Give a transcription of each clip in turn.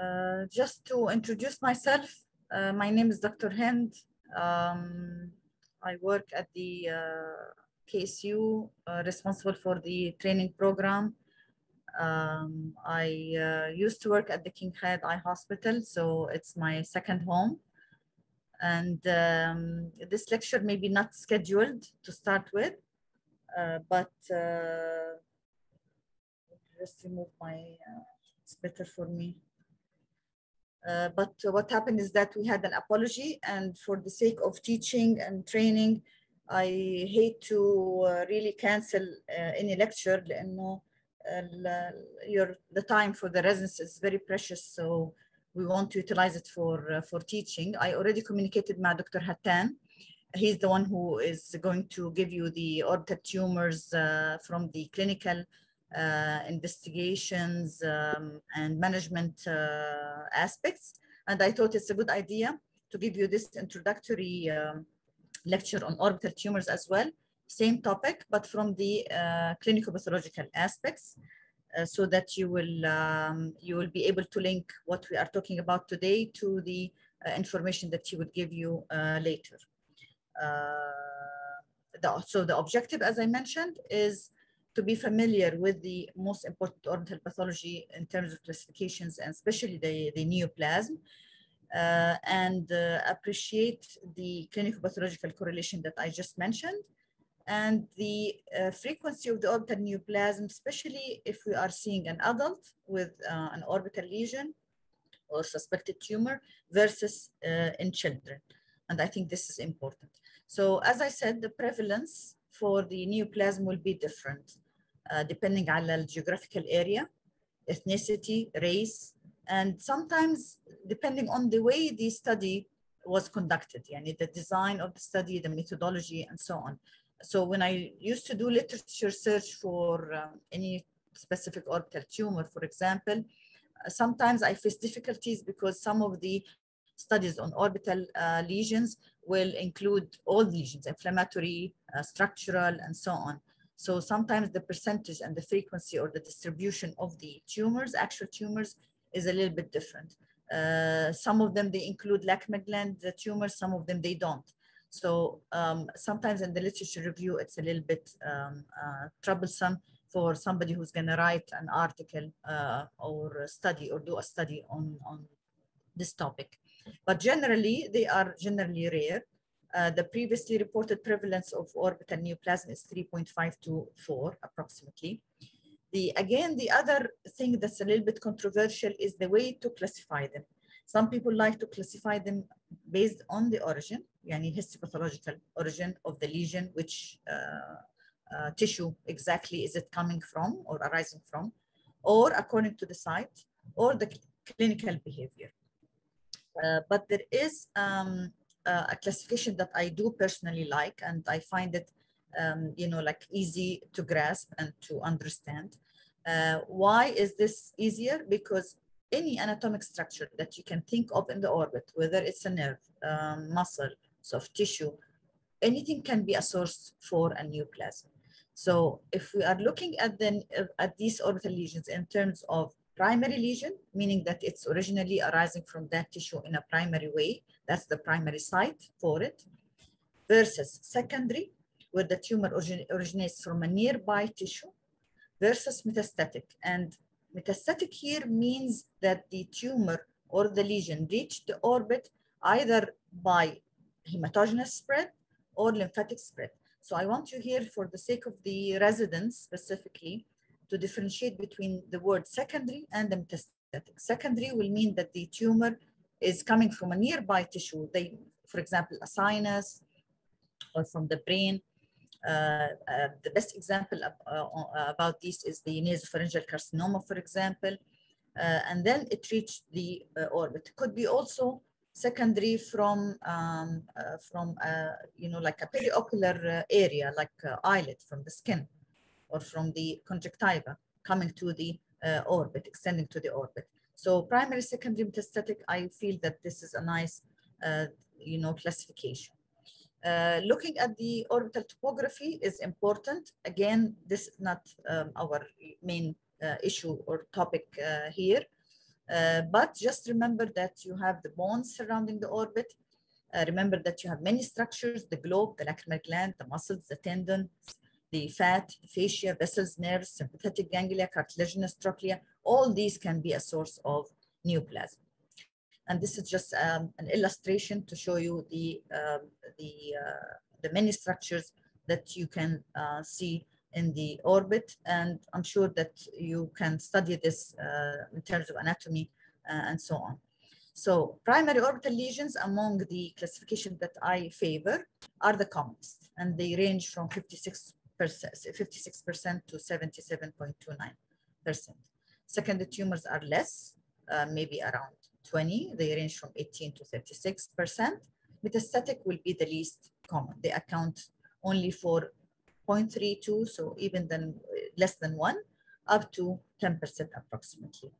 Uh, just to introduce myself, uh, my name is Dr. Hind. Um, I work at the uh, KSU, uh, responsible for the training program. Um, I uh, used to work at the King Khaled Eye Hospital, so it's my second home. And um, this lecture may be not scheduled to start with, but just remove my, it's better for me. Uh, but what happened is that we had an apology and for the sake of teaching and training, I hate to uh, really cancel uh, any lecture لأنه your, the time for the residents is very precious. So we want to utilize it for, for teaching. I already communicated with Dr. Hattan. He's the one who is going to give you the orbital tumors from the clinical uh, investigations um, and management uh, aspects. And I thought it's a good idea to give you this introductory um, lecture on orbital tumors as well. Same topic, but from the uh, clinical pathological aspects. so that you will um, you will be able to link what we are talking about today to the information that he would give you later. The, so the objective, as I mentioned, is to be familiar with the most important orbital pathology in terms of classifications and especially the, the neoplasm uh, and uh, appreciate the clinical pathological correlation that I just mentioned and the uh, frequency of the orbital neoplasm, especially if we are seeing an adult with uh, an orbital lesion or suspected tumor versus uh, in children. And I think this is important. So as I said, the prevalence for the neoplasm will be different. Uh, depending on the geographical area, ethnicity, race, and sometimes depending on the way the study was conducted, yani the design of the study, the methodology, and so on. So when I used to do literature search for um, any specific orbital tumor, for example, uh, sometimes I face difficulties because some of the studies on orbital uh, lesions will include all lesions, inflammatory, uh, structural, and so on. So sometimes the percentage and the frequency or the distribution of the tumors, actual tumors, is a little bit different. Uh, some of them, they include lacrimal gland tumors, some of them, they don't. So um, sometimes in the literature review, it's a little bit um, uh, troublesome for somebody who's gonna write an article uh, or study or do a study on, on this topic. But generally, they are generally rare. Uh, the previously reported prevalence of orbital neoplasm is 3.5 to 4 approximately. The, again, the other thing that's a little bit controversial is the way to classify them. Some people like to classify them based on the origin, yani histopathological origin of the lesion, which uh, uh, tissue exactly is it coming from or arising from, or according to the site, or the clinical behavior. Uh, but there is um, uh, a classification that I do personally like, and I find it, um, you know, like easy to grasp and to understand. Uh, why is this easier? Because any anatomic structure that you can think of in the orbit, whether it's a nerve, um, muscle, soft tissue, anything can be a source for a neoplasm. So if we are looking at the, at these orbital lesions in terms of primary lesion, meaning that it's originally arising from that tissue in a primary way, that's the primary site for it, versus secondary, where the tumor origin originates from a nearby tissue, versus metastatic. And metastatic here means that the tumor or the lesion reached the orbit either by hematogenous spread or lymphatic spread. So I want you here for the sake of the residents specifically to differentiate between the word secondary and the metastatic. Secondary will mean that the tumor is coming from a nearby tissue, they, for example, a sinus or from the brain. Uh, uh, the best example of, uh, about this is the nasopharyngeal carcinoma, for example. and then it reached the orbit. Could be also secondary from, um, from you know, like a periocular area, like eyelid from the skin or from the conjunctiva coming to the uh, orbit, extending to the orbit. So primary, secondary, metastatic, I feel that this is a nice, uh, you know, classification. Uh, looking at the orbital topography is important. Again, this is not um, our main issue or topic here, Uh, but just remember that you have the bones surrounding the orbit. Uh, remember that you have many structures, the globe, the lacrimal gland, the muscles, the tendons, the fat, fascia, vessels, nerves, sympathetic ganglia, cartilaginous trochlea. All these can be a source of neoplasm. And this is just um, an illustration to show you the, um, the, uh, the many structures that you can uh, see in the orbit. And I'm sure that you can study this uh, in terms of anatomy uh, and so on. So primary orbital lesions among the classification that I favor are the commonest, and they range from 56 56% to 77.29%. Secondary tumors are less, uh, maybe around 20. They range from 18 to 36%. Metastatic will be the least common. They account only for 0.32, so even then less than one, up to 10% approximately.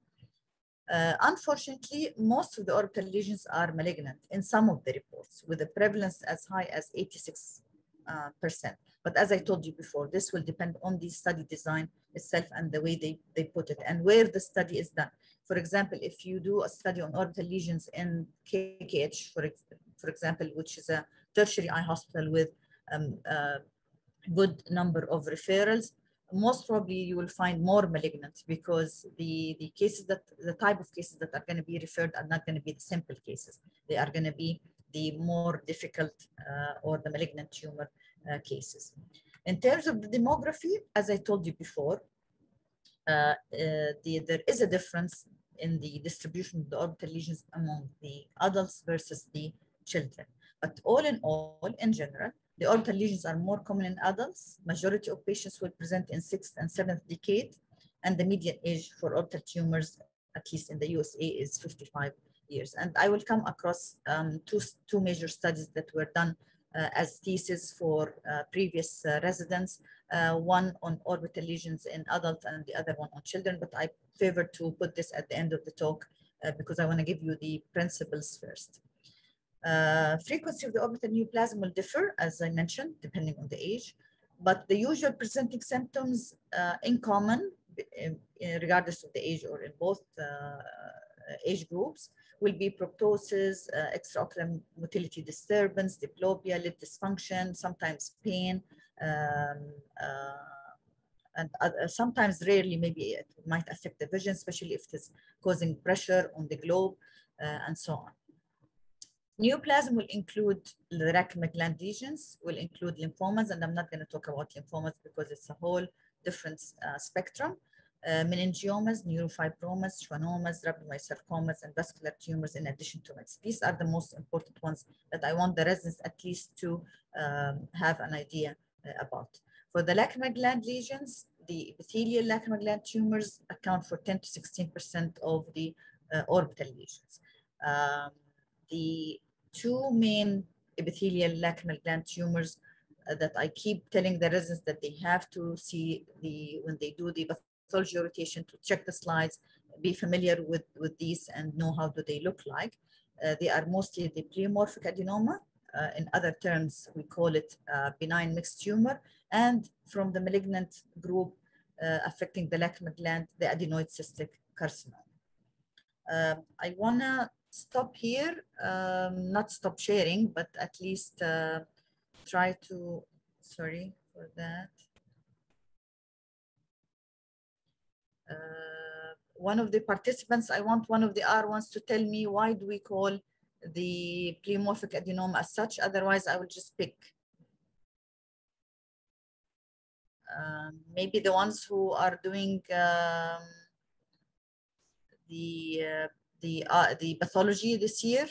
Uh, unfortunately, most of the orbital lesions are malignant in some of the reports, with a prevalence as high as 86 uh, percent. But as I told you before, this will depend on the study design itself and the way they, they put it and where the study is done. For example, if you do a study on orbital lesions in KKH, for, for example, which is a tertiary eye hospital with um, a good number of referrals, most probably you will find more malignant because the, the cases that, the type of cases that are going to be referred are not going to be the simple cases. They are going to be the more difficult uh, or the malignant tumor uh, cases. In terms of the demography, as I told you before, uh, the, there is a difference in the distribution of the orbital lesions among the adults versus the children. But all in all, in general, the orbital lesions are more common in adults. Majority of patients will present in sixth and seventh decade, and the median age for orbital tumors, at least in the USA, is 55 years. And I will come across um, two, two major studies that were done uh, as thesis for uh, previous uh, residents, uh, one on orbital lesions in adults and the other one on children, but I favor to put this at the end of the talk uh, because I wanna give you the principles first. Uh, frequency of the orbital neoplasm will differ, as I mentioned, depending on the age, but the usual presenting symptoms in common, in, in regardless of the age or in both age groups, will be proptosis, uh, extraocular motility disturbance, diplopia, lid dysfunction, sometimes pain, um, uh, and uh, sometimes rarely maybe it might affect the vision, especially if it is causing pressure on the globe uh, and so on. Neoplasm will include the lacrimal gland lesions, will include lymphomas, and I'm not going to talk about lymphomas because it's a whole different uh, spectrum uh, meningiomas, neurofibromas, schwannomas, rhabdomyosarcomas, and vascular tumors in addition to it. These are the most important ones that I want the residents at least to um, have an idea uh, about. For the lacrimal gland lesions, the epithelial lacrimal gland tumors account for 10 to 16% of the uh, orbital lesions. Um, the two main epithelial lacrimal gland tumors uh, that I keep telling the residents that they have to see the when they do the pathology rotation to check the slides, be familiar with, with these and know how do they look like. Uh, they are mostly the pleomorphic adenoma. Uh, in other terms, we call it uh, benign mixed tumor. And from the malignant group uh, affecting the lacrimal gland, the adenoid cystic carcinoma. Um, I wanna stop here, um, not stop sharing, but at least uh, try to, sorry for that. one of the participants, I want one of the R ones to tell me why do we call the pleomorphic adenoma as such, otherwise I will just pick. Um, maybe the ones who are doing um, the uh, the uh, the pathology this year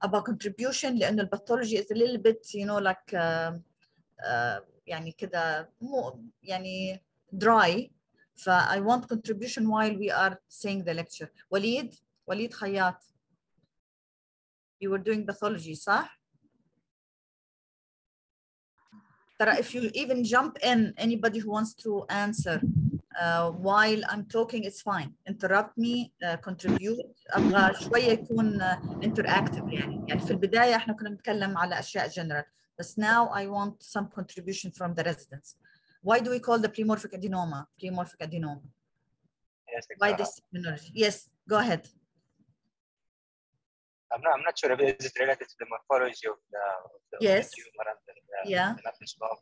about contribution لأن الباثولوجي is a little bit you know like uh, uh, يعني كده مو يعني dry ف I want contribution while we are saying the lecture. وليد وليد خياط you were doing pathology صح؟ ترى if you even jump in anybody who wants to answer uh, while I'm talking it's fine interrupt me uh, contribute ابغى شويه يكون uh, interactive يعني يعني في البدايه احنا كنا نتكلم على اشياء general بس now I want some contribution from the residents why do we call the pleomorphic adenoma pleomorphic adenoma Yes, by Dr. this terminology. Yes, go ahead. I'm not, I'm not sure if it is related to the morphology of the, of the, of the Yes. tumor and the, the, Yeah. the microscope.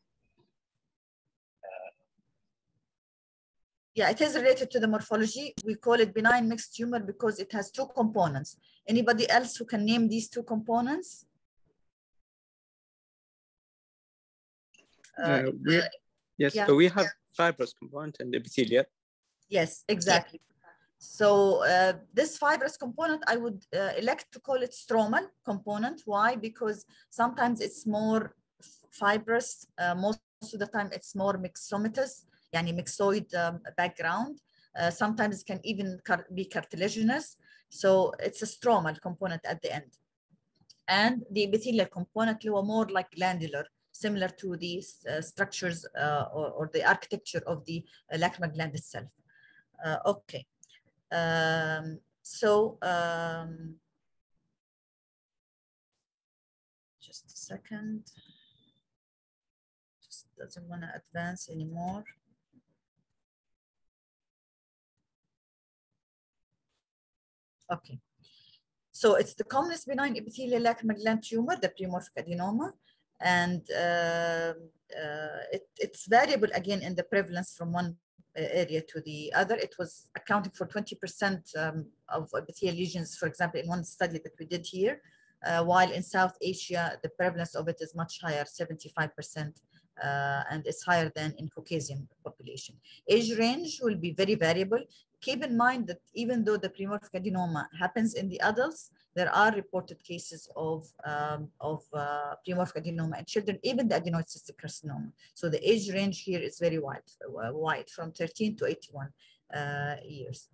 Yeah, it is related to the morphology. We call it benign mixed tumor because it has two components. Anybody else who can name these two components? Uh, Uh, we, yes, yeah. so we have fibrous component and epithelial. Yes, exactly. So uh, this fibrous component, I would uh, elect to call it stromal component. Why? Because sometimes it's more fibrous. Uh, most of the time, it's more myxomatous, yani myxoid um, background. Uh, sometimes it can even car- be cartilaginous. So it's a stromal component at the end. And the epithelial component were more like glandular, similar to the uh, structures uh, or, or the architecture of the lacrimal gland itself. Uh, okay. Um, so, um, just a second. Just doesn't want to advance anymore. Okay. So it's the commonest benign epithelial lacrimal gland tumor, the pleomorphic adenoma. And uh, uh, it, it's variable again in the prevalence from one uh, area to the other. It was accounting for 20% um, of epithelial lesions, for example, in one study that we did here, uh, while in South Asia, the prevalence of it is much higher, 75%, uh, and it's higher than in Caucasian population. Age range will be very variable. Keep in mind that even though the pleomorphic adenoma happens in the adults, there are reported cases of, um, of uh, pleomorphic adenoma in children, even the adenoid cystic carcinoma. So the age range here is very wide, uh, wide from 13 to 81 uh, years.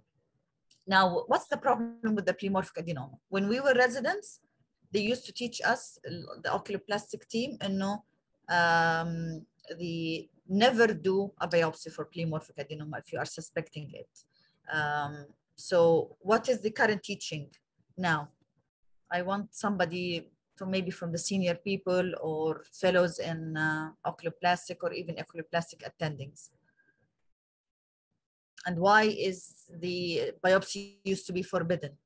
Now, what's the problem with the pleomorphic adenoma? When we were residents, they used to teach us, the oculoplastic team, and no, um, the never do a biopsy for pleomorphic adenoma if you are suspecting it. Um, so what is the current teaching now? I want somebody from maybe from the senior people or fellows in uh, oculoplastic or even oculoplastic attendings. And why is the biopsy used to be forbidden?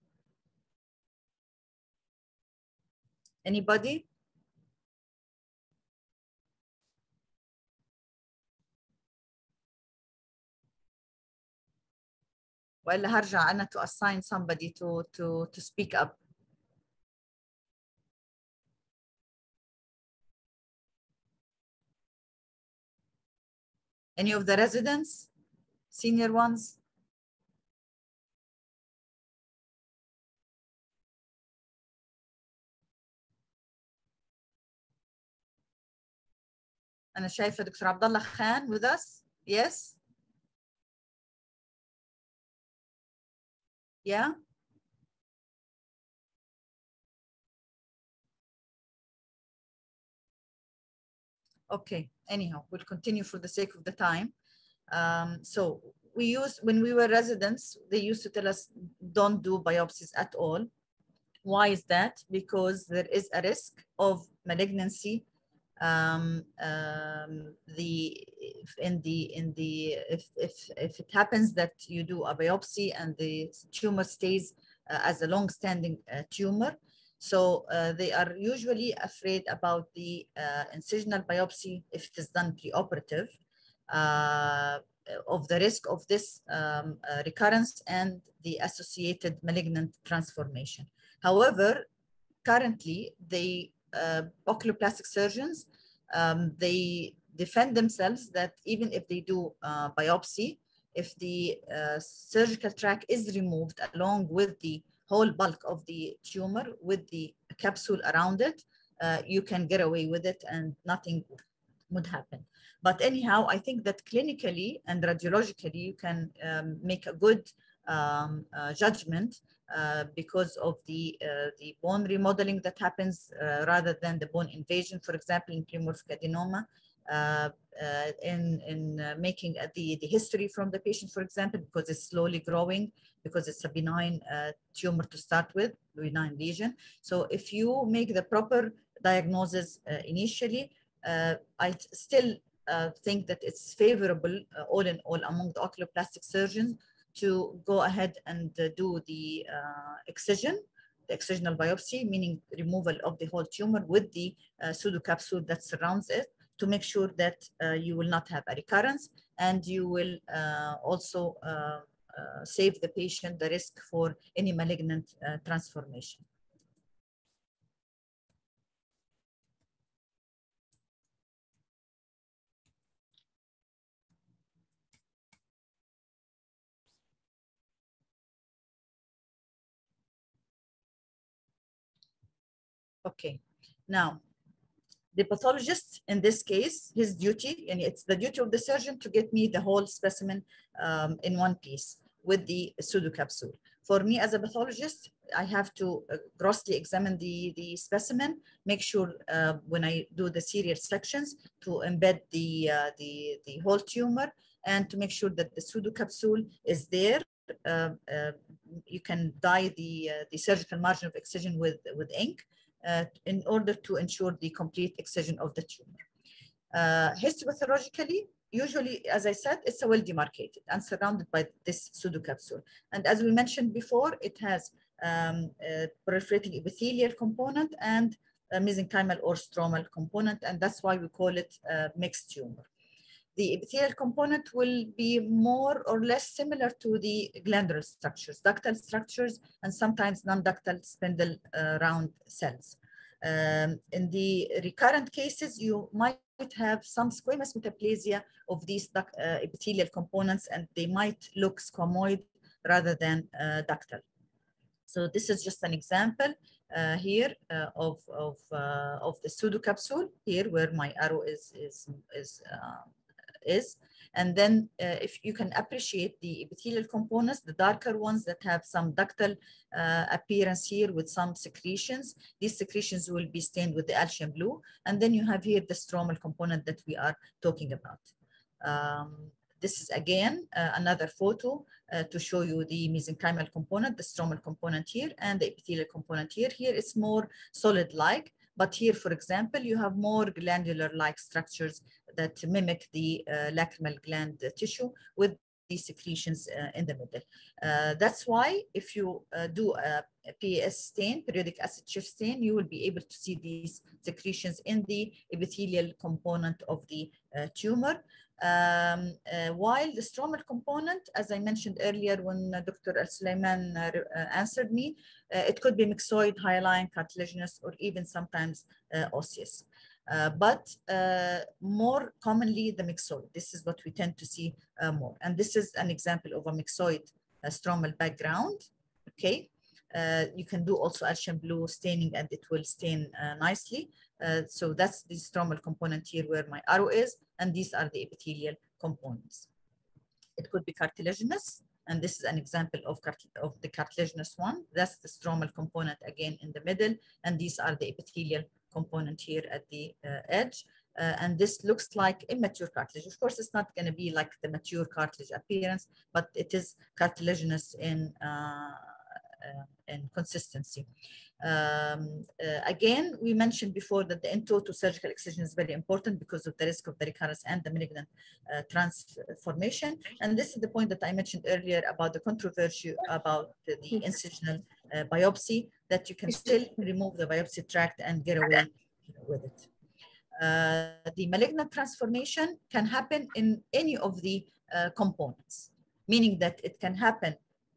Anybody? وإلا هرجع أنا to assign somebody to to to speak up. Any of the residents, senior ones? أنا شايفة دكتور عبد الله خان with us. Yes. Yeah. Okay, anyhow, we'll continue for the sake of the time. Um, so we used, when we were residents, they used to tell us, don't do biopsies at all. Why is that? Because there is a risk of malignancy um, um, the in the in the if, if if it happens that you do a biopsy and the tumor stays uh, as a long-standing uh, tumor, so uh, they are usually afraid about the uh, incisional biopsy if it is done preoperative uh, of the risk of this um, uh, recurrence and the associated malignant transformation. However, currently the uh, oculoplastic surgeons, um, they defend themselves that even if they do uh, biopsy, if the surgical tract is removed along with the whole bulk of the tumor with the capsule around it, uh, you can get away with it and nothing would happen. But anyhow, I think that clinically and radiologically, you can um, make a good um, uh, judgment uh, because of the uh, the bone remodeling that happens uh, rather than the bone invasion, for example, in pleomorphic adenoma, Uh, uh, in in uh, making the the history from the patient, for example, because it's slowly growing, because it's a benign tumor to start with, benign lesion. So if you make the proper diagnosis initially, I still think that it's favorable all in all among the oculoplastic surgeons to go ahead and uh, do the uh, excision, the excisional biopsy, meaning removal of the whole tumor with the uh, pseudocapsule that surrounds it to make sure that uh, you will not have a recurrence and you will uh, also uh, save the patient the risk for any malignant transformation. Okay, now the pathologist in this case, his duty, and it's the duty of the surgeon to get me the whole specimen um, in one piece with the pseudocapsule. For me as a pathologist, I have to uh, grossly examine the, the specimen, make sure uh, when I do the serial sections to embed the, uh, the, the whole tumor and to make sure that the pseudocapsule is there. Uh, uh, you can dye the, uh, the surgical margin of excision with, with ink in order to ensure the complete excision of the tumor. Uh, histopathologically, usually, as I said, it's well demarcated and surrounded by this pseudocapsule. And as we mentioned before, it has um, a proliferating epithelial component and a mesenchymal or stromal component, and that's why we call it a mixed tumor. The epithelial component will be more or less similar to the glandular structures, ductal structures, and sometimes non-ductal spindle uh, round cells. Um, in the recurrent cases, you might have some squamous metaplasia of these uh, epithelial components, and they might look squamoid rather than uh, ductal. So this is just an example uh, here uh, of, of, uh, of the pseudocapsule here where my arrow is, is, is is. And then uh, if you can appreciate the epithelial components, the darker ones that have some ductal uh, appearance here with some secretions, these secretions will be stained with the Alcian blue. And then you have here the stromal component that we are talking about. Um, this is again uh, another photo uh, to show you the mesenchymal component, the stromal component here, and the epithelial component here. Here it's more solid-like, but here, for example, you have more glandular-like structures that mimic the uh, lacrimal gland tissue with these secretions uh, in the middle. Uh, that's why if you uh, do a, PAS stain, periodic acid Schiff stain, you will be able to see these secretions in the epithelial component of the uh, tumor. Um, uh, while the stromal component, as I mentioned earlier when uh, Dr. Al-Sulaiman uh, answered me, it could be myxoid, hyaline, cartilaginous, or even sometimes osseous. Uh, but uh, more commonly the myxoid. This is what we tend to see uh, more. And this is an example of a myxoid stromal background, okay? you can do also Alcian blue staining and it will stain nicely. So that's the stromal component here where my arrow is, and these are the epithelial components. It could be cartilaginous, and this is an example of, of the cartilaginous one. That's the stromal component again in the middle, and these are the epithelial component here at the uh, edge. Uh, and this looks like immature cartilage. Of course, it's not going to be like the mature cartilage appearance, but it is cartilaginous in, uh, in consistency. Um, uh, again, we mentioned before that the in toto surgical excision is very important because of the risk of the recurrence and the malignant uh, transformation. And this is the point that I mentioned earlier about the controversy about the, the incisional biopsy, that you can still remove the biopsy tract and get away with it. Uh, the malignant transformation can happen in any of the uh, components, meaning that it can happen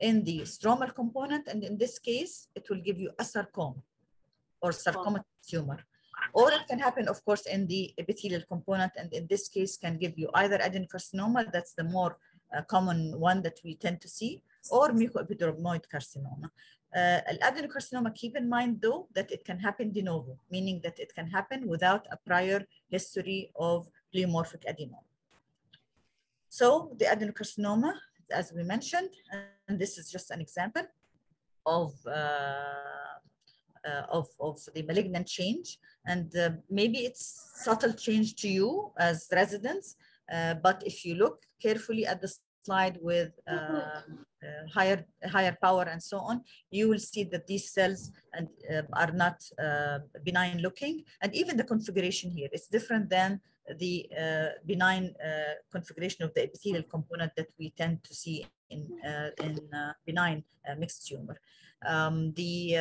in the stromal component, and in this case, it will give you a sarcoma or sarcoma tumor. Or it can happen, of course, in the epithelial component, and in this case can give you either adenocarcinoma, that's the more uh, common one that we tend to see, or mucoepidermoid carcinoma. Uh, adenocarcinoma, keep in mind though, that it can happen de novo, meaning that it can happen without a prior history of pleomorphic adenoma. So the adenocarcinoma as we mentioned, and this is just an example of, uh, uh, of, of the malignant change. And uh, maybe it's subtle change to you as residents, uh, but if you look carefully at the slide with uh, uh, higher higher power and so on, you will see that these cells and, are not benign looking. And even the configuration here is different than the uh, benign uh, configuration of the epithelial component that we tend to see in, uh, in benign mixed tumor. Um, the,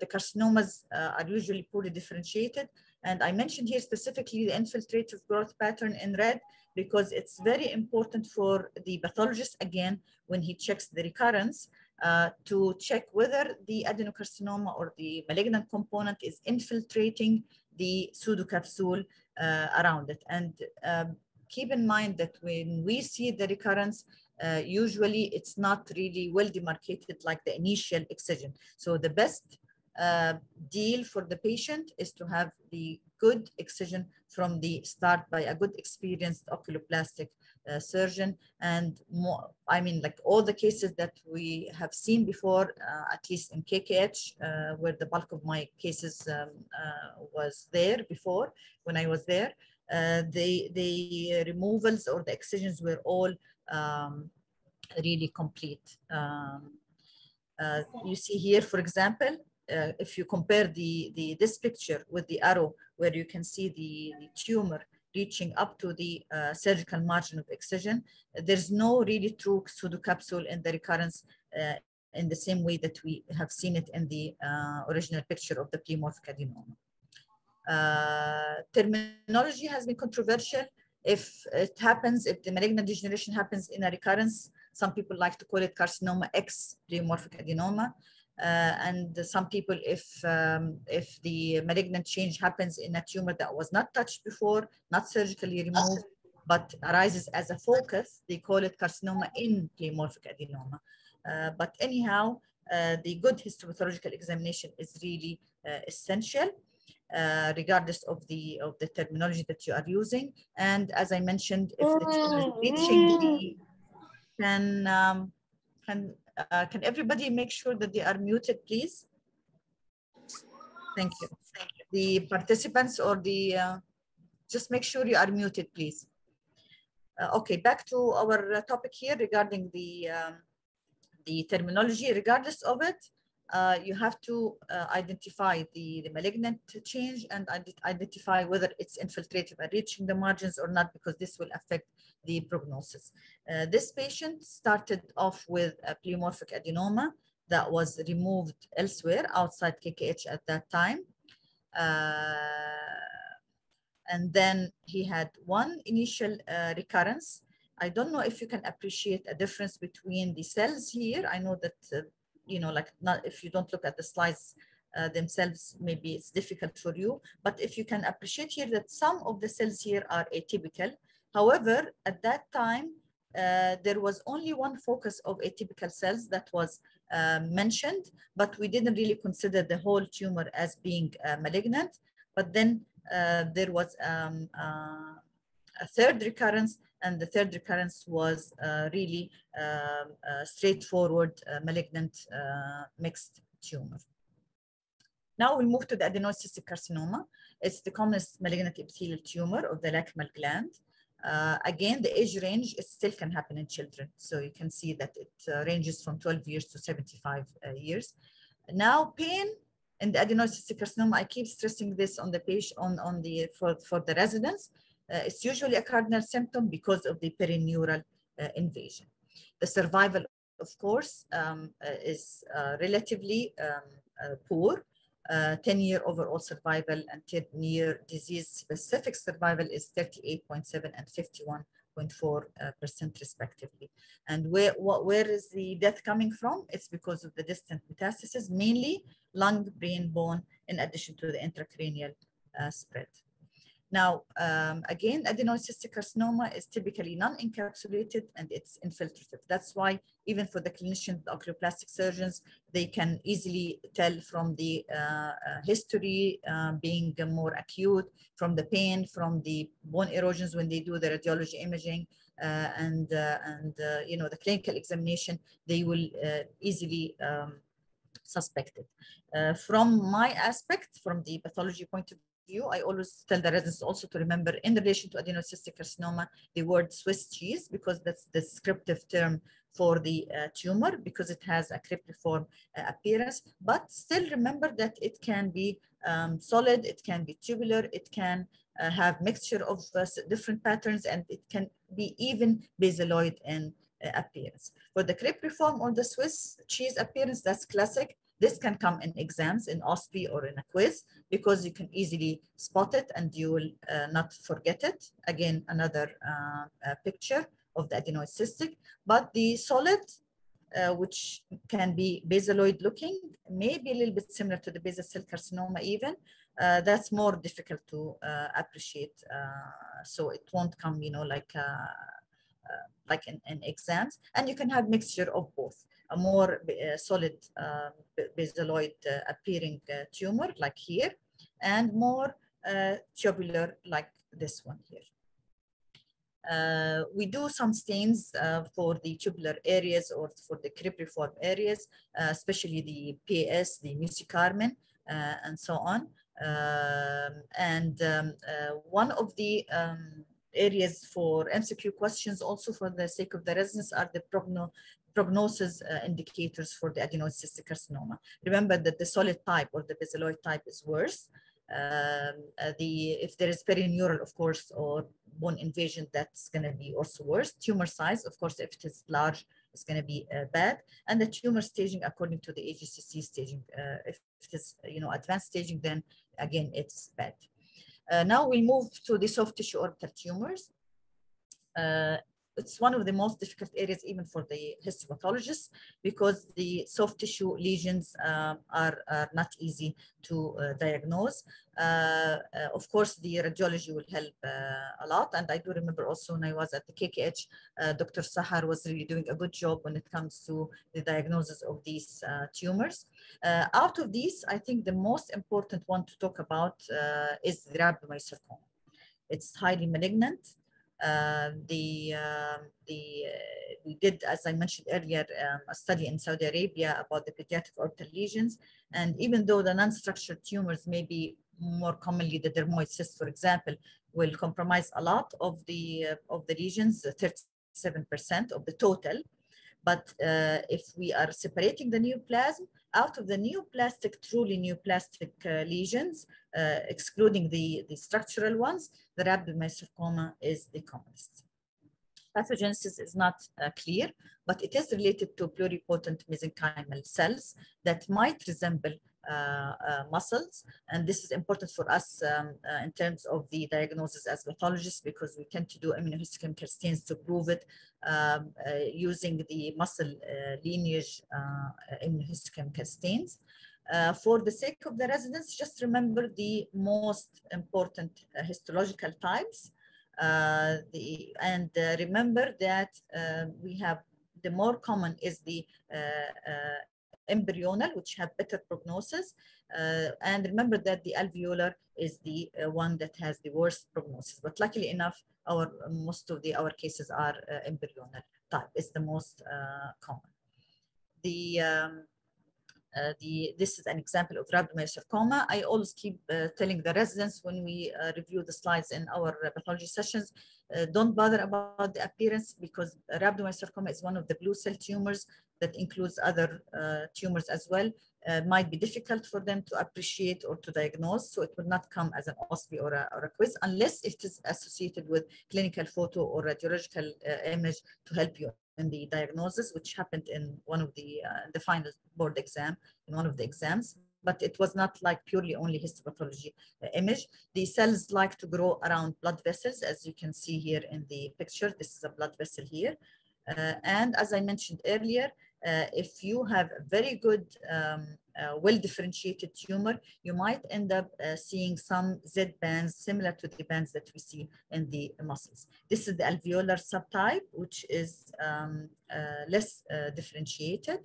the carcinomas are usually poorly differentiated. And I mentioned here specifically the infiltrative growth pattern in red because it's very important for the pathologist, again, when he checks the recurrence, uh, to check whether the adenocarcinoma or the malignant component is infiltrating the pseudocapsule around it. And um, keep in mind that when we see the recurrence, uh, usually it's not really well demarcated like the initial excision. So the best uh, deal for the patient is to have the good excision from the start by a good experienced oculoplastic uh, surgeon and more i mean like all the cases that we have seen before uh, at least in kkh uh, where the bulk of my cases um, was there before when i was there the the removals or the excisions were all um, really complete. Um, you see here for example uh, if you compare the, the this picture with the arrow where you can see the, the tumor reaching up to the uh, surgical margin of excision, there's no really true pseudocapsule in the recurrence uh, in the same way that we have seen it in the uh, original picture of the pleomorphic adenoma. Uh, terminology has been controversial. If it happens, if the malignant degeneration happens in a recurrence, some people like to call it carcinoma ex pleomorphic adenoma. Uh, and some people, if um, if the malignant change happens in a tumor that was not touched before, not surgically removed, but arises as a focus, they call it carcinoma in pleomorphic adenoma. Uh, but anyhow, uh, the good histopathological examination is really essential. Uh, regardless of the of the terminology that you are using. And as I mentioned, if the tumor is reaching the can um, can uh, can everybody make sure that they are muted, please? Thank you. The participants or the uh, just make sure you are muted, please. Uh, okay, back to our topic here regarding the um, the terminology. Regardless of it, uh, you have to uh, identify the, the malignant change and identify whether it's infiltrative and reaching the margins or not, because this will affect the prognosis. Uh, this patient started off with a pleomorphic adenoma that was removed elsewhere outside KKH at that time. and then he had one initial recurrence I don't know if you can appreciate a difference between the cells here. I know that uh, you know, like not if you don't look at the slides uh, themselves, maybe it's difficult for you. But if you can appreciate here that some of the cells here are atypical. However, at that time, uh, there was only one focus of atypical cells that was uh, mentioned, but we didn't really consider the whole tumor as being uh, malignant. But then uh, there was um, uh, a third recurrence and the third recurrence was uh, really um, straightforward malignant mixed tumor. Now we move to the adenocystic carcinoma. It's the commonest malignant epithelial tumor of the lacrimal gland. Uh, again, the age range it still can happen in children. So you can see that it uh, ranges from 12 years to 75 uh, years. Now, pain in the adenoid cystic carcinoma, I keep stressing this on the page on, on the for, for the residents. Uh, it's usually a cardinal symptom because of the perineural uh, invasion. The survival, of course, um, uh, is relatively um, poor. 10-year overall survival and 10-year disease-specific survival is 38.7 and 51.4 percent respectively. And where what, where is the death coming from? It's because of the distant metastasis, mainly lung, brain, bone, in addition to the intracranial uh, spread. Now, um, again, adenoid cystic carcinoma is typically non-encapsulated and it's infiltrative. That's why even for the clinicians, the oculoplastic surgeons, they can easily tell from the uh, uh, history uh, being more acute, from the pain, from the bone erosions when they do the radiology imaging, uh, and, uh, and uh, you know, the clinical examination, they will easily um, suspect it. from my aspect, from the pathology point of view, I always tell the residents also to remember in relation to adenocystic carcinoma, the word Swiss cheese, because that's the descriptive term for the uh, tumor, because it has a cribriform uh, appearance. But still remember that it can be um, solid, it can be tubular, it can uh, have mixture of uh, different patterns, and it can be even basaloid in uh, appearance. For the cribriform or the Swiss cheese appearance, that's classic. This can come in exams, in OSPE or in a quiz, because you can easily spot it and you will uh, not forget it. Again, another uh, uh, picture of the adenoid cystic. But the solid, uh, which can be basaloid looking, may be a little bit similar to the basal cell carcinoma even. Uh, that's more difficult to uh, appreciate. so it won't come, you know, like like in, in exams. And you can have mixture of both a more uh, solid uh, basaloid uh, appearing tumor like here and more tubular like this one here. Uh, we do some stains uh, for the tubular areas or for the cribriform areas, uh, especially the PS, the mucicarmine, and so on. Um, and um, one of the um, areas for MCQ questions also for the sake of the residents are the progno prognosis uh, indicators for the adenoid cystic carcinoma. Remember that the solid type or the basaloid type is worse. Um, uh, the if there is perineural, of course, or bone invasion, that's going to be also worse. Tumor size, of course, if it is large, it's going to be uh, bad. And the tumor staging according to the AJCC staging. Uh, if it is, you know, advanced staging, then again, it's bad. Uh, now we move to the soft tissue orbital tumors. It's one of the most difficult areas even for the histopathologists because the soft tissue lesions uh, are, are, not easy to uh, diagnose. Uh, uh of course, the radiology will help uh, a lot. And I do remember also when I was at the KKH, uh, Dr. Sahar was really doing a good job when it comes to the diagnosis of these tumors. out of these, I think the most important one to talk about is the rhabdomyosarcoma. It's highly malignant. Uh, the um, the uh, we did, as I mentioned earlier, um, a study in Saudi Arabia about the pediatric orbital lesions. And even though the non-structured tumors may be more commonly the dermoid for example, will compromise a lot of the uh, of the lesions, 37% of the total. But uh, if we are separating the neoplasm, out of the neoplastic, truly neoplastic uh, lesions, uh, excluding the, the structural ones, the rhabdomyosarcoma is the commonest. Pathogenesis is not uh, clear, but it is related to pluripotent mesenchymal cells that might resemble muscles. And this is important for us um, uh, in terms of the diagnosis as pathologists because we tend to do immunohistochemical stains to prove it um, using the muscle lineage immunohistochemical stains. Uh, for the sake of the residents, just remember the most important uh, histological types. Uh, the, and remember that we have the more common is the embryonal, which have better prognosis. Uh, and remember that the alveolar is the uh, one that has the worst prognosis. But luckily enough, our most of the our cases are uh, embryonal type. It's the most uh, common. The um, uh, the, this is an example of rhabdomyosarcoma. I always keep uh, telling the residents when we uh, review the slides in our pathology sessions, uh, don't bother about the appearance because rhabdomyosarcoma is one of the blue cell tumors that includes other uh, tumors as well. might be difficult for them to appreciate or to diagnose, so it will not come as an OSPE or a, or a quiz unless it is associated with clinical photo or radiological image to help you in the diagnosis, which happened in one of the uh, the final board exam, in one of the exams. But it was not like purely only histopathology uh, image. The cells like to grow around blood vessels, as you can see here in the picture. This is a blood vessel here. Uh, and as I mentioned earlier, uh, if you have very good um, uh, well-differentiated tumor, you might end up uh, seeing some Z bands similar to the bands that we see in the muscles. This is the alveolar subtype, which is um, uh, less uh, differentiated.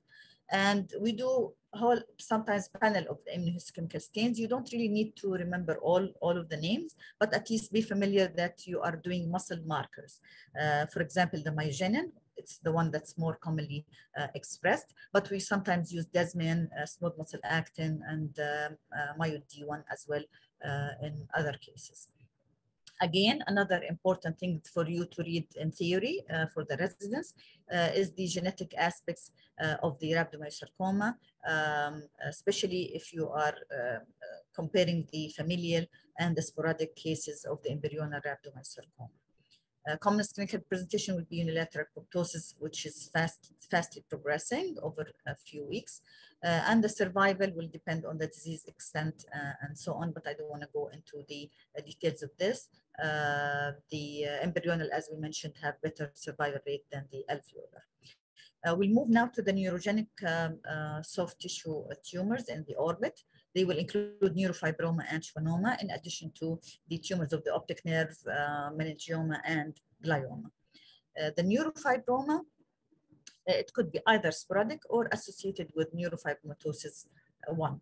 And we do whole sometimes panel of immunohistochemical stains. You don't really need to remember all, all of the names, but at least be familiar that you are doing muscle markers. Uh, for example, the myogenin, it's the one that's more commonly uh, expressed, but we sometimes use desmin, uh, smooth muscle actin, and um, uh, myo D1 as well uh, in other cases. Again, another important thing for you to read in theory uh, for the residents uh, is the genetic aspects of the rhabdomyosarcoma, um, especially if you are comparing the familial and the sporadic cases of the embryonal rhabdomyosarcoma. Uh, commonest clinical presentation will be unilateral proptosis, which is fast, fastly progressing over a few weeks. Uh, and the survival will depend on the disease extent uh, and so on, but I don't want to go into the uh, details of this. Uh, the uh, embryonal, as we mentioned, have better survival rate than the alveolar. we'll move now to the neurogenic um, soft tissue tumors in the orbit. They will include neurofibroma and schwannoma, in addition to the tumors of the optic nerve, uh, meningioma, and glioma. Uh, the neurofibroma, uh, it could be either sporadic or associated with neurofibromatosis 1.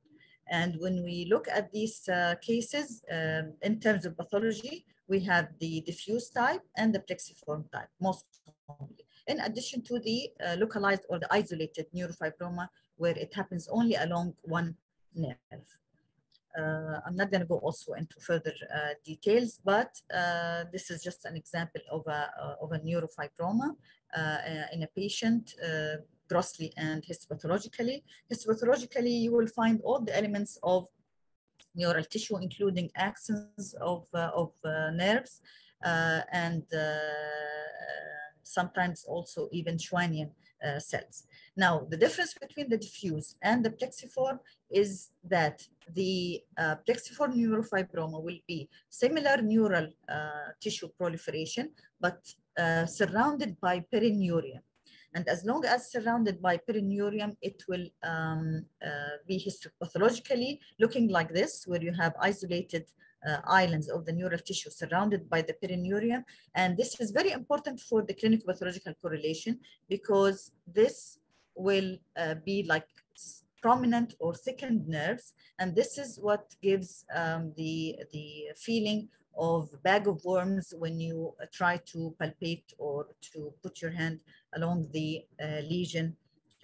And when we look at these uh, cases, um, in terms of pathology, we have the diffuse type and the plexiform type, most commonly. In addition to the uh, localized or the isolated neurofibroma, where it happens only along one nerve. Uh, I'm not going to go also into further uh, details, but uh, this is just an example of a, of a neurofibroma in a patient grossly and histopathologically. Histopathologically, you will find all the elements of neural tissue, including axons of, of nerves and sometimes also even Schwannian uh, cells. Now, the difference between the diffuse and the plexiform is that the uh, plexiform neurofibroma will be similar neural uh, tissue proliferation, but uh, surrounded by perineurium. And as long as surrounded by perineurium, it will um, uh, be histopathologically looking like this, where you have isolated uh, islands of the neural tissue surrounded by the perineurium. And this is very important for the clinical pathological correlation because this will uh, be like prominent or thickened nerves. And this is what gives um, the, the feeling of bag of worms when you uh, try to palpate or to put your hand along the uh, lesion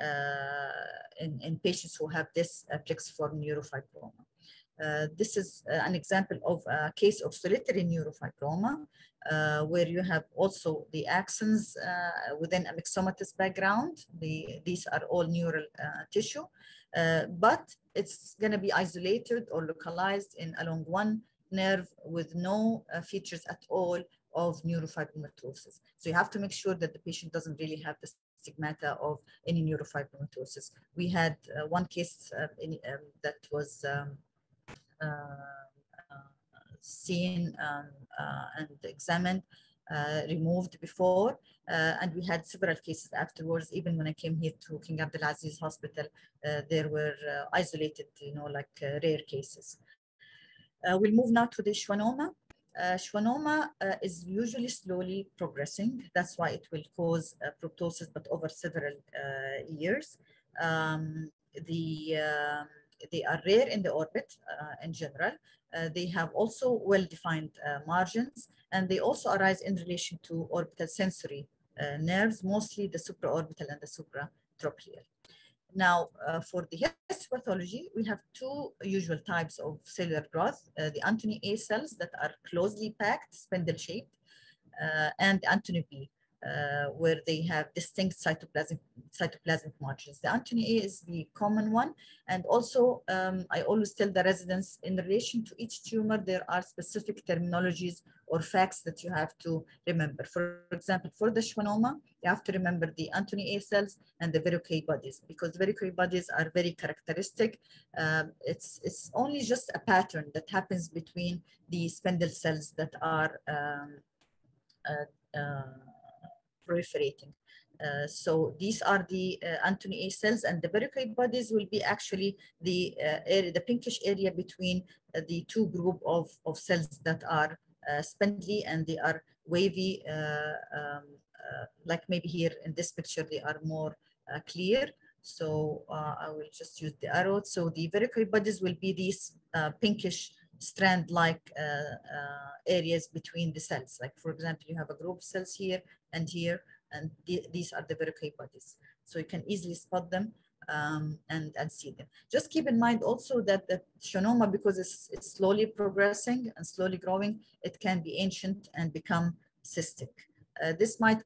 uh, in, in patients who have this uh, plexiform neurofibroma. Uh, this is uh, an example of a case of solitary neurofibroma, uh, where you have also the axons uh, within a myxomatous background. The, these are all neural uh, tissue, but it's going to be isolated or localized in along one nerve with no features at all of neurofibromatosis. So you have to make sure that the patient doesn't really have the stigmata of any neurofibromatosis. We had one case in, um, that was um, uh, uh, seen um, uh, and examined, removed before. and we had several cases afterwards. Even when I came here to King Abdulaziz Hospital, there were isolated, you know, like rare cases. we'll move now to the schwannoma. Uh, schwannoma uh, is usually slowly progressing. That's why it will cause uh, proptosis, but over several years. Um, the um, they are rare in the orbit uh, in general. Uh, they have also well-defined uh, margins, and they also arise in relation to orbital sensory nerves, mostly the supraorbital and the supratrochlear. Now, uh, for the histopathology, we have two usual types of cellular growth, uh, the Antoni A cells that are closely packed, spindle-shaped, uh, and Antoni B, uh, where they have distinct cytoplasmic, cytoplasmic margins. The Antoni A is the common one. And also, um, I always tell the residents in relation to each tumor, there are specific terminologies or facts that you have to remember. For example, for the schwannoma, you have to remember the Antoni A cells and the Verocay bodies because Verocay bodies are very characteristic. Um, it's, it's only just a pattern that happens between the spindle cells that are um, uh, uh, proliferating. Uh, so these are the uh, Antoni A cells and the Verocay bodies will be actually the uh, area, the pinkish area between uh, the two group of, of cells that are uh, spindly and they are wavy, uh, um, like maybe here in this picture, they are more clear. So I will just use the arrow. So the Verocay bodies will be these pinkish strand-like areas between the cells. Like for example, you have a group of cells here and here, and th these are the Verocay bodies. So you can easily spot them um, and, and see them. Just keep in mind also that the schwannoma, because it's, it's slowly progressing and slowly growing, it can be ancient and become cystic. Uh, this might,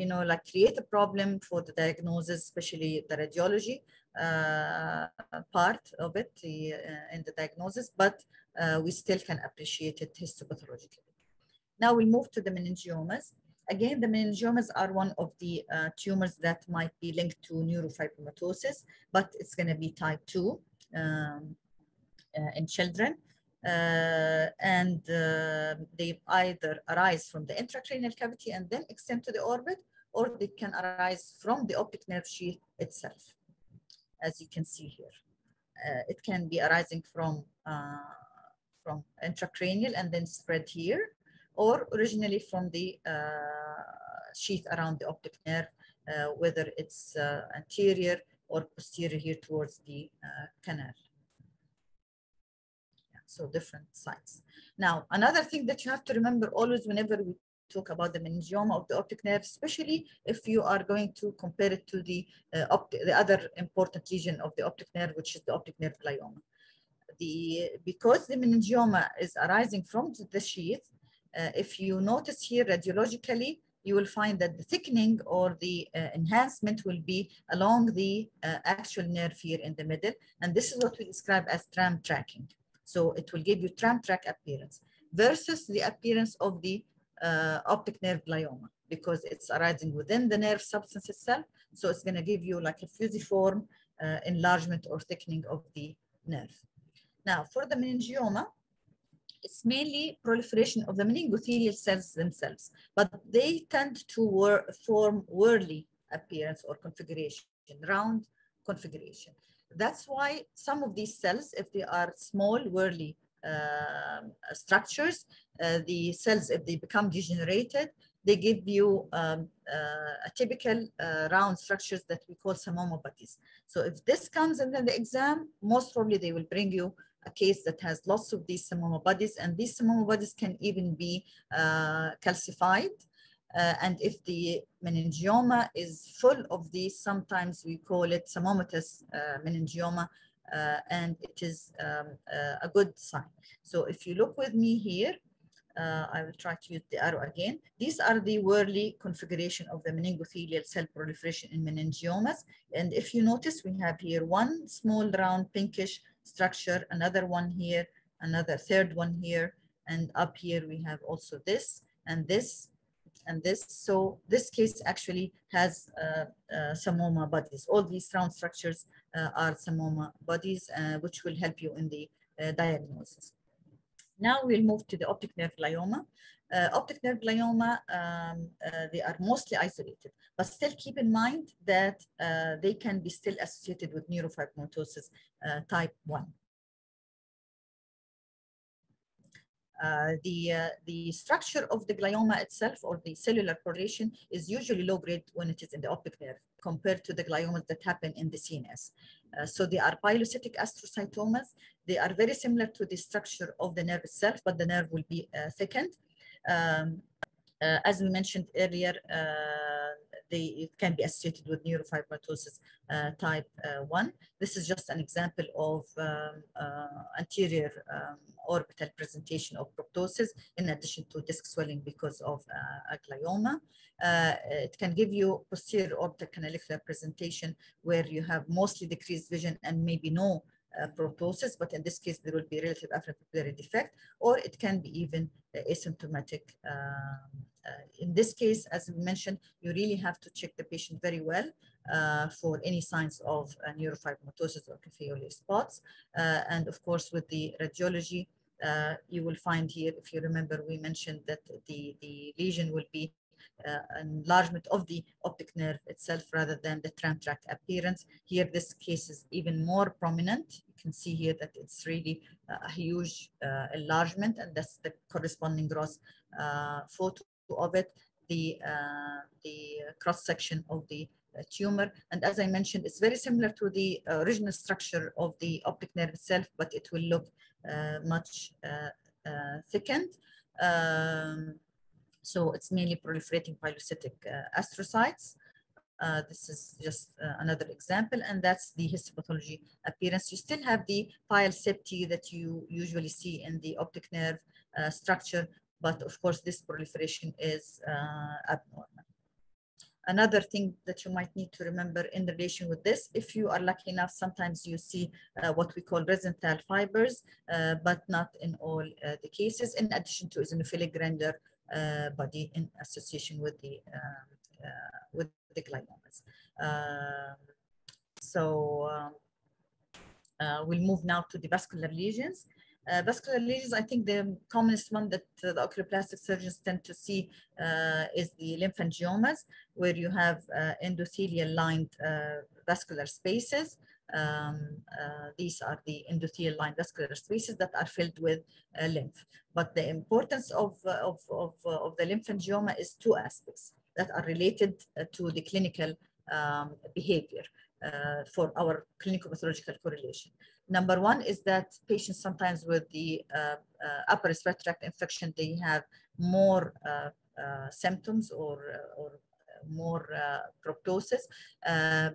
you know, like create a problem for the diagnosis, especially the radiology uh, part of it the, uh, in the diagnosis, but uh, we still can appreciate it histopathologically. Now we move to the meningiomas. Again, the meningiomas are one of the uh, tumors that might be linked to neurofibromatosis, but it's going to be type 2 um, uh, in children. Uh, and uh, they either arise from the intracranial cavity and then extend to the orbit, or they can arise from the optic nerve sheath itself, as you can see here. Uh, it can be arising from, uh, from intracranial and then spread here, or originally from the uh, sheath around the optic nerve, uh, whether it's uh, anterior or posterior here towards the canal. Yeah, so different sites. Now, another thing that you have to remember always whenever we talk about the meningioma of the optic nerve, especially if you are going to compare it to the, uh, the other important lesion of the optic nerve, which is the optic nerve glioma. The, because the meningioma is arising from the sheath, uh, if you notice here radiologically, you will find that the thickening or the uh, enhancement will be along the uh, actual nerve here in the middle. And this is what we describe as tram tracking. So it will give you tram track appearance versus the appearance of the uh, optic nerve glioma because it's arising within the nerve substance itself. So it's going to give you like a fusiform uh, enlargement or thickening of the nerve. Now, for the meningioma, it's mainly proliferation of the meningothelial cells themselves, but they tend to form whorly appearance or configuration, round configuration. That's why some of these cells, if they are small, whorly uh, structures, uh, the cells, if they become degenerated, they give you um, uh, a typical uh, round structures that we call psammoma. So if this comes in the exam, most probably they will bring you a case that has lots of these psammoma bodies, and these psammoma bodies can even be uh, calcified. Uh, and if the meningioma is full of these, sometimes we call it psammomatous uh, meningioma, uh, and it is um, uh, a good sign. So if you look with me here, uh, I will try to use the arrow again. These are the whorly configuration of the meningothelial cell proliferation in meningiomas. And if you notice, we have here one small round pinkish structure, another one here, another third one here, and up here we have also this and this and this. So this case actually has uh, uh, psammoma bodies. All these round structures uh, are psammoma bodies, uh, which will help you in the uh, diagnosis. Now we'll move to the optic nerve glioma. Uh, optic nerve glioma, um, uh, they are mostly isolated, but still keep in mind that uh, they can be still associated with neurofibromatosis type 1. Uh, the, uh, the structure of the glioma itself or the cellular correlation is usually low grade when it is in the optic nerve compared to the gliomas that happen in the CNS. Uh, so they are pilocytic astrocytomas. They are very similar to the structure of the nerve itself, but the nerve will be thickened. Um, as we mentioned earlier, they, it can be associated with neurofibromatosis uh, type uh, 1. This is just an example of um, uh, anterior um, orbital presentation of proptosis in addition to disc swelling because of a glioma. it can give you posterior orbital canalicular presentation where you have mostly decreased vision and maybe no uh, proptosis, but in this case, there will be relative afferent defect, or it can be even uh, asymptomatic. Um, uh, in this case, as we mentioned, you really have to check the patient very well uh, for any signs of uh, neurofibromatosis or café-au-lait spots. Uh, and of course, with the radiology, you will find here, if you remember, we mentioned that the, the lesion will be uh, enlargement of the optic nerve itself rather than the tram track appearance. Here, this case is even more prominent. You can see here that it's really uh, a huge uh, enlargement, and that's the corresponding gross uh, photo of it, the, uh, the cross section of the uh, tumor. And as I mentioned, it's very similar to the original structure of the optic nerve itself, but it will look much thickened. Um, so it's mainly proliferating pilocytic uh, astrocytes. Uh, this is just uh, another example, and that's the histopathology appearance. You still have the pial septa that you usually see in the optic nerve uh, structure, but of course this proliferation is uh, abnormal. Another thing that you might need to remember in relation with this, if you are lucky enough, sometimes you see uh, what we call Rosenthal fibers, but not in all the cases, in addition to eosinophilic granular body in association with the um, with the gliomas. Um, so um, we'll move now to the vascular lesions. Uh, vascular lesions, I think the commonest one that uh, the oculoplastic surgeons tend to see uh, is the lymphangiomas, where you have endothelial lined vascular spaces. Um, these are the endothelial lined vascular spaces that are filled with lymph. But the importance of, of, of, of the lymphangioma is two aspects that are related to the clinical um, behavior. Uh, for our clinical pathological correlation. Number one is that patients sometimes with the uh, uh, upper respiratory tract infection, they have more symptoms or, or more proptosis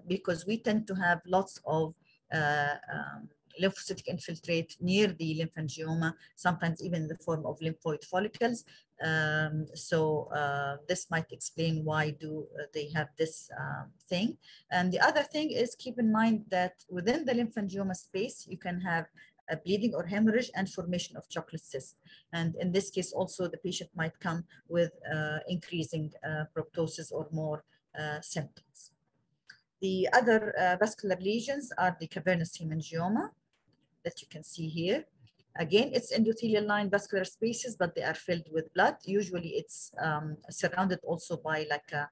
because we tend to have lots of um, lymphocytic infiltrate near the lymphangioma, sometimes even in the form of lymphoid follicles. Um, so uh, this might explain why do uh, they have this um, thing. And the other thing is keep in mind that within the lymphangioma space, you can have bleeding or hemorrhage and formation of chocolate cyst. And in this case, also the patient might come with uh, increasing uh, proptosis or more uh, symptoms. The other uh, vascular lesions are the cavernous hemangioma that you can see here. Again, it's endothelial line vascular spaces, but they are filled with blood. Usually it's um, surrounded also by like a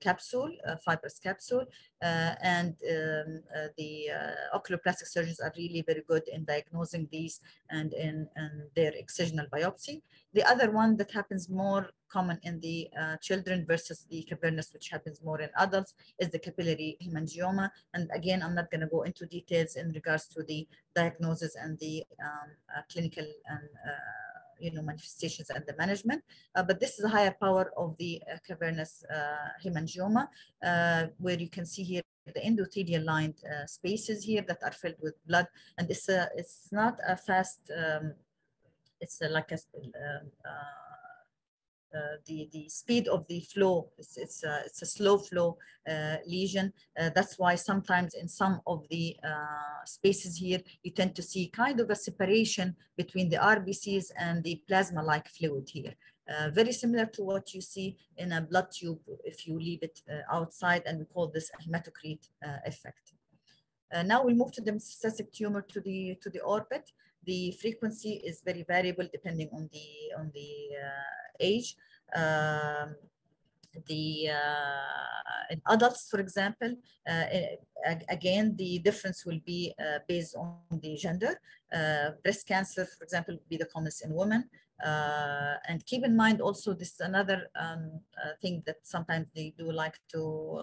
capsule, a fibrous capsule. Uh, and um, uh, the uh, oculoplastic surgeons are really very good in diagnosing these and in, their excisional biopsy. The other one that happens more common in the uh, children versus the cavernous, which happens more in adults, is the capillary hemangioma. And again, I'm not going to go into details in regards to the diagnosis and the um, uh, clinical and uh, you know manifestations and the management. Uh, but this is a higher power of the uh, cavernous uh, hemangioma, where you can see here the endothelial lined spaces here that are filled with blood, and it's a, it's not a fast. Um, it's a, like a uh, the, the speed of the flow, it's, it's, a, it's a slow flow uh, lesion. Uh, that's why sometimes in some of the spaces here, you tend to see kind of a separation between the RBCs and the plasma-like fluid here. Uh, very similar to what you see in a blood tube if you leave it uh, outside and we call this a hematocrit uh, effect. now we move to the metastatic tumor to the to the orbit. The frequency is very variable depending on the on the age. Um, the uh, in adults, for example, uh, again, the difference will be uh, based on the gender. Uh, breast cancer, for example, be the commonest in women. Uh, and keep in mind also, this is another um, uh, thing that sometimes they do like to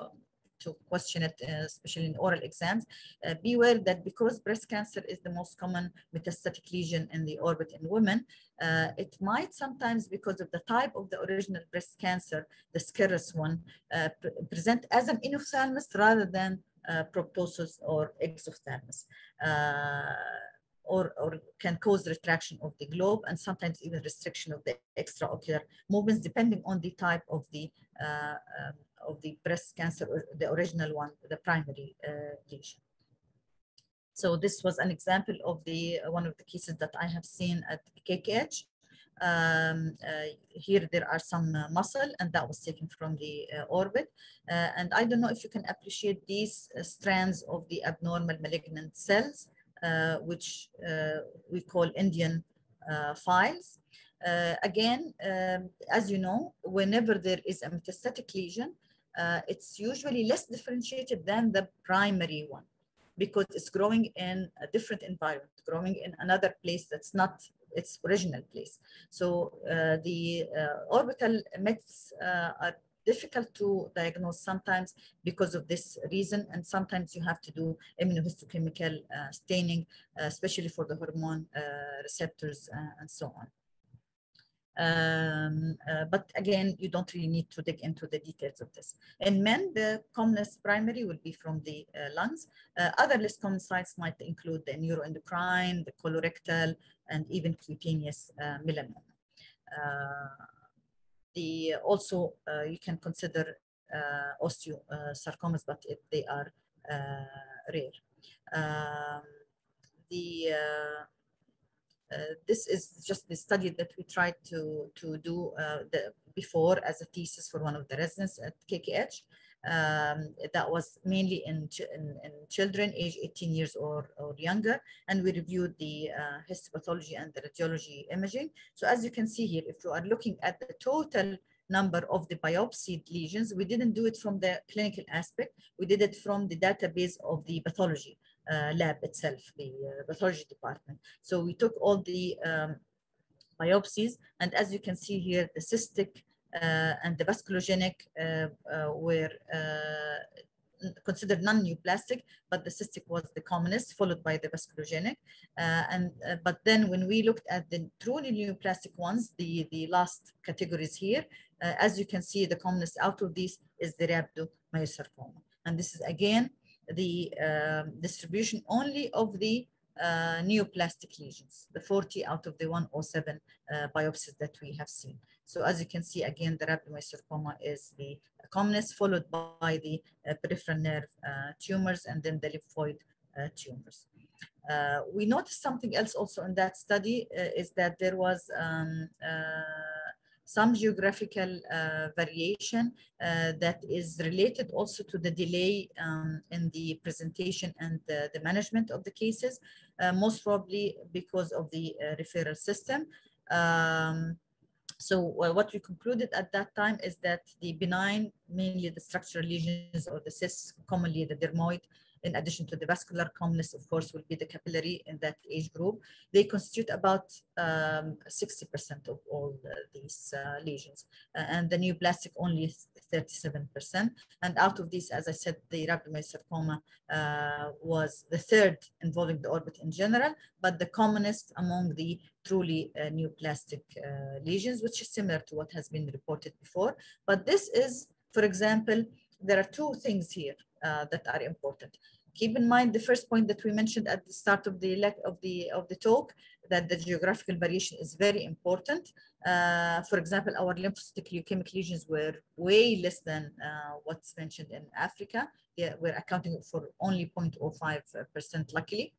to question it, uh, especially in oral exams. Uh, beware that because breast cancer is the most common metastatic lesion in the orbit in women, uh, it might sometimes, because of the type of the original breast cancer, the serous one, pre present as an enophthalmos rather than uh, proptosis or exophthalmos. Or, or can cause retraction of the globe and sometimes even restriction of the extraocular movements depending on the type of the uh, um, of the breast cancer, the original one, the primary uh, lesion. So this was an example of the uh, one of the cases that I have seen at KKH. Um, uh, here there are some uh, muscle and that was taken from the uh, orbit. Uh, and I don't know if you can appreciate these strands of the abnormal malignant cells, which we call Indian files. again, um, as you know, whenever there is a metastatic lesion, uh, it's usually less differentiated than the primary one because it's growing in a different environment, growing in another place that's not its original place. So uh, the uh, orbital mets uh, are difficult to diagnose sometimes because of this reason and sometimes you have to do immunohistochemical uh, staining, uh, especially for the hormone receptors and so on. Um, uh, but again, you don't really need to dig into the details of this. In men, the commonest primary will be from the uh, lungs. Uh, other less common sites might include the neuroendocrine, the colorectal, and even cutaneous uh, melanoma. Uh, the, also, uh, you can consider osteosarcomas, but if they are rare. Um, the this is just the study that we tried to, to do uh, the, before as a thesis for one of the residents at KKH. Um, that was mainly in, ch in, in, children age 18 years or, or younger, and we reviewed the uh, histopathology and the radiology imaging. So as you can see here, if you are looking at the total number of the biopsied lesions, we didn't do it from the clinical aspect, we did it from the database of the pathology uh, lab itself, the uh, pathology department. So we took all the um, biopsies, and as you can see here, the cystic uh, and the vasculogenic uh, uh, were considered non-neoplastic, but the cystic was the commonest, followed by the vasculogenic. Uh, and uh, but then when we looked at the truly neoplastic ones, the the last categories here, uh, as you can see, the commonest out of these is the rhabdomyosarcoma, and this is again the um, distribution only of the uh, neoplastic lesions, the 40 out of the 107 uh, biopsies that we have seen. So as you can see, again, the rhabdomyosarcoma is the commonest, followed by the uh, peripheral nerve uh, tumors and then the lymphoid uh, tumors. Uh, we noticed something else also in that study is that there was um, some geographical uh, variation uh, that is related also to the delay um, in the presentation and the, the, management of the cases, uh, most probably because of the referral system. Um, so what we concluded at that time is that the benign, mainly the structural lesions or the cysts, commonly the dermoid, in addition to the vascular commonest, of course, will be the capillary in that age group. They constitute about 60% um, of all these uh, lesions. Uh, and the neoplastic only 37%. And out of these, as I said, the rhabdomyosarcoma uh, was the third involving the orbit in general, but the commonest among the truly uh, neoplastic uh, lesions, which is similar to what has been reported before. But this is, for example, there are two things here uh, that are important. Keep in mind the first point that we mentioned at the start of the of the of the talk that the geographical variation is very important. Uh, for example, our lymphocytic leukemic lesions were way less than uh, what's mentioned in Africa. Yeah, we're accounting for only 0.05% luckily.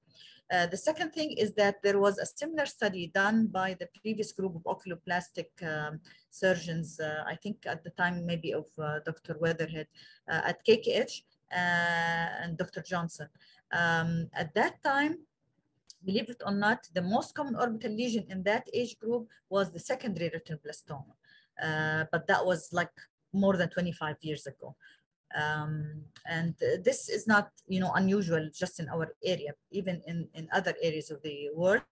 Uh, the second thing is that there was a similar study done by the previous group of oculoplastic um, surgeons, uh, I think at the time maybe of uh, Dr. Weatherhead uh, at KKH and Dr. Johnson. Um, at that time, believe it or not, the most common orbital lesion in that age group was the secondary retinoblastoma. but that was like more than 25 years ago. Um, and this is not, you know, unusual just in our area, even in, in other areas of the world.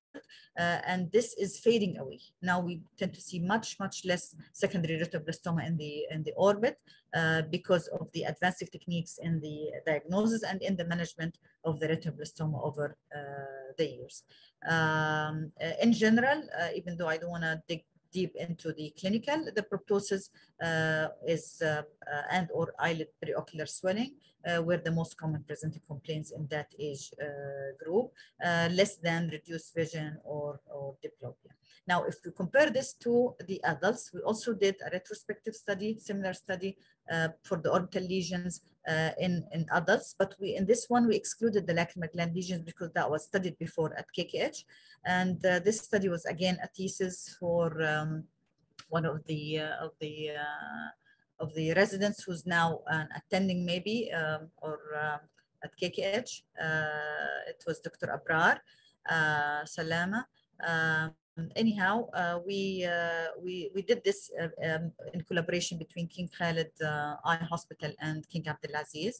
Uh, and this is fading away. Now we tend to see much, much less secondary retinoblastoma in the in the orbit uh, because of the advanced techniques in the diagnosis and in the management of the retinoblastoma over uh, the years. Um, uh, in general, uh, even though I don't want to dig deep into the clinical, the proptosis uh, is uh, uh, and or eyelid preocular swelling uh, were the most common presenting complaints in that age uh, group, less than reduced vision or, or diplopia. Now, if we compare this to the adults, we also did a retrospective study, similar study for the orbital lesions uh, in, in adults, but we in this one, we excluded the lacrimal gland lesions because that was studied before at KKH. And uh, this study was again a thesis for um, one of the, uh, of the uh, of the residents who's now uh, attending maybe um, or at KKH. it was Dr. Abrar Salama. Anyhow, uh, we, uh, we, we did this uh, um, in collaboration between King Khalid Eye Hospital and King Abdulaziz.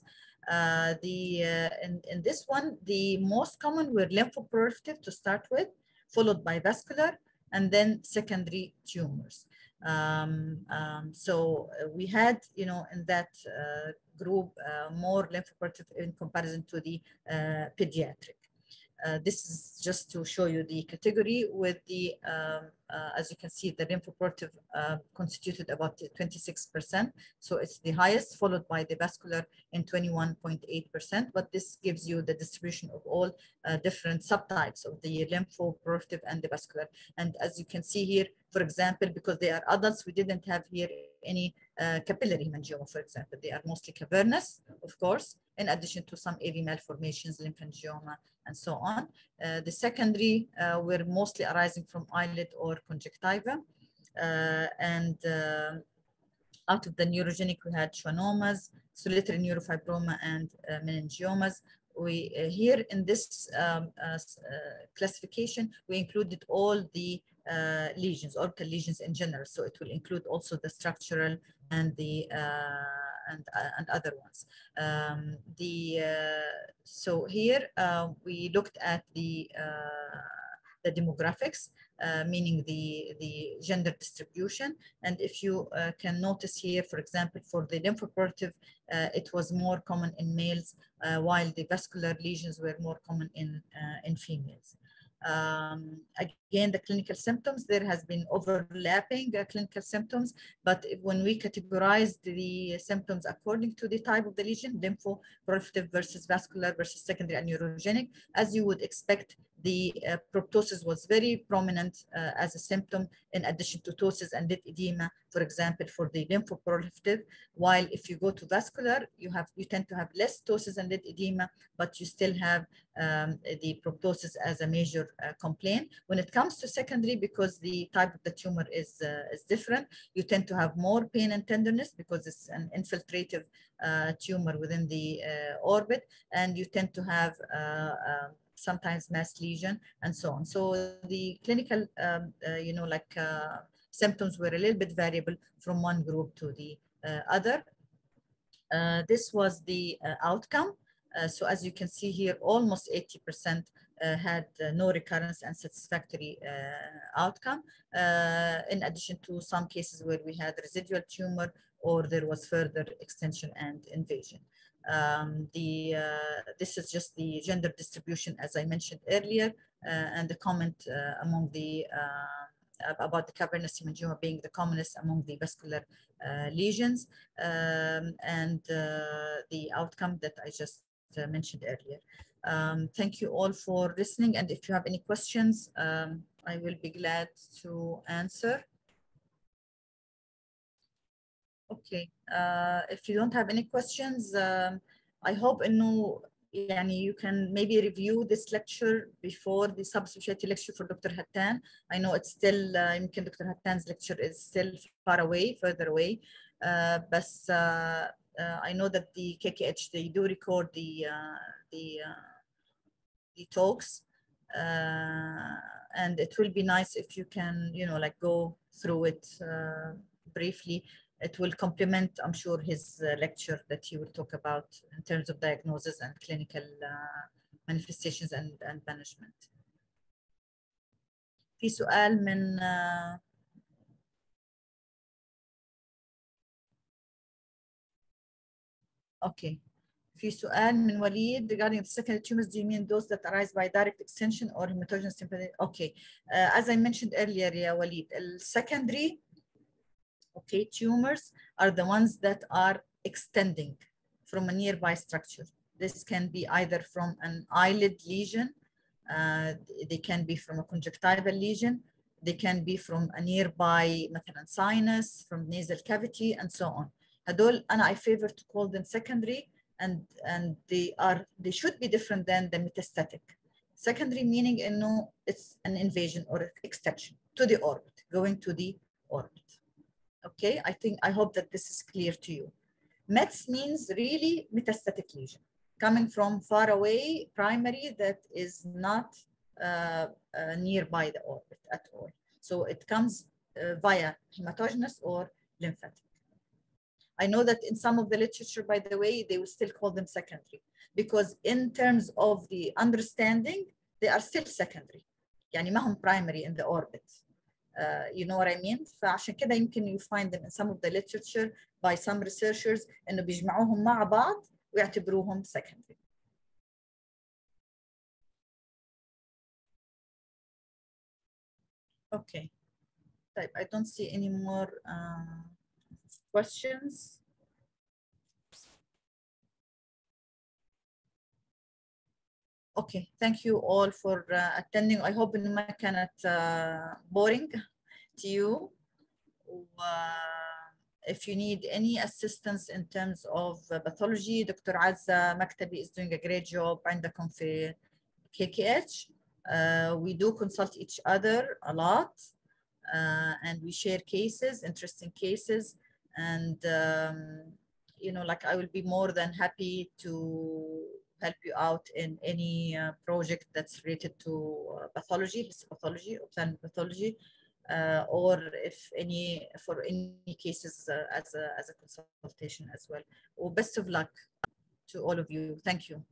the, in, in this one, the most common were lymphoproliferative to start with, followed by vascular, and then secondary tumors. Um, um, so we had, you know, in that uh, group uh, more lymphoproliferative in comparison to the uh, pediatric. Uh, this is just to show you the category with the, um, uh, as you can see, the lymphoproliferative uh, constituted about 26%. So it's the highest, followed by the vascular in 21.8%. But this gives you the distribution of all uh, different subtypes of the lymphoproliferative and the vascular. And as you can see here, For example, because they are adults, we didn't have here any uh, capillary hemangioma, for example. They are mostly cavernous, of course, in addition to some AV malformations, lymphangioma, and so on. Uh, the secondary uh, were mostly arising from eyelid or conjunctiva. Uh, and uh, out of the neurogenic, we had schwannomas, solitary neurofibroma, and meningiomas. We here in this um, classification, we included all the uh, lesions, orbital lesions in general. So it will include also the structural and the uh, and uh, and other ones. Um, the so here we looked at the the demographics, uh, meaning the, the gender distribution. And if you uh, can notice here, for example, for the lymphoproliferative, uh, it was more common in males, while the vascular lesions were more common in, in females. Um, again, the clinical symptoms, there has been overlapping uh, clinical symptoms, but when we categorized the symptoms according to the type of the lesion, lymphoproliferative versus vascular versus secondary and neurogenic, as you would expect, the uh, proptosis was very prominent uh, as a symptom in addition to ptosis and lid edema, for example, for the lymphoproliferative. While if you go to vascular, you have you tend to have less ptosis and lid edema, but you still have um, the proptosis as a major uh, complaint. When it comes to secondary, because the type of the tumor is, uh, is different, you tend to have more pain and tenderness because it's an infiltrative uh, tumor within the uh, orbit, and you tend to have um, sometimes mass lesion and so on. So the clinical, um, uh, you know, like uh, symptoms were a little bit variable from one group to the uh, other. this was the outcome. so as you can see here, almost 80% uh, had uh, no recurrence and satisfactory uh, outcome, in addition to some cases where we had residual tumor or there was further extension and invasion. Um, the, uh, this is just the gender distribution, as I mentioned earlier, uh, and the comment uh, among the about the cavernous hemangioma being the commonest among the vascular lesions, um, and the outcome that I just mentioned earlier. Um, thank you all for listening, and if you have any questions, um, I will be glad to answer. Okay, uh, if you don't have any questions, um, I hope إنه يعني you can maybe review this lecture before the subspecialty lecture for Dr. Hattan. I know it's still uh, يمكن Dr. Hattan's lecture is still far away, further away. Uh, but uh, uh, I know that the KKH they do record the uh, the uh, the talks, uh, and it will be nice if you can you know like go through it uh, briefly it will complement, I'm sure, his uh, lecture that he will talk about in terms of diagnosis and clinical uh, manifestations and, and management. في سؤال من uh, Okay. في سؤال من وليد regarding the secondary tumors, do you mean those that arise by direct extension or hematogenous sympathy? Okay. Uh, as I mentioned earlier, yeah, Walid, secondary okay, tumors are the ones that are extending from a nearby structure. This can be either from an eyelid lesion, uh, they can be from a conjunctival lesion, they can be from a nearby مثلا sinus, from nasal cavity, and so on. هدول أنا I favor to call them secondary and and they are they should be different than the metastatic. Secondary meaning إنه it's an invasion or extension to the orbit, going to the orbit. Okay, I think, I hope that this is clear to you. METS means really metastatic lesion, coming from far away, primary that is not uh, uh, nearby the orbit at all. So it comes uh, via hematogenous or lymphatic. I know that in some of the literature, by the way, they will still call them secondary because in terms of the understanding, they are still secondary. يعني ما هم primary in the orbit. Uh, you know what I mean? فعشان كده يمكن you find them in some of the literature by some researchers انه بيجمعوهم مع بعض ويعتبروهم secondary. Okay. طيب, I don't see any more uh, questions. Okay, thank you all for uh, attending. I hope إنه ما كانت uh, boring you. if you need any assistance in terms of pathology, Dr. Azza Maktabi is doing a great job عندكم في KKH. Uh, we do consult each other a lot uh, and we share cases, interesting cases. And, um, you know, like I will be more than happy to help you out in any uh, project that's related to pathology, histopathology, ophthalmic pathology, uh, or if any for any cases uh, as a as a consultation as well. Well, best of luck to all of you. Thank you.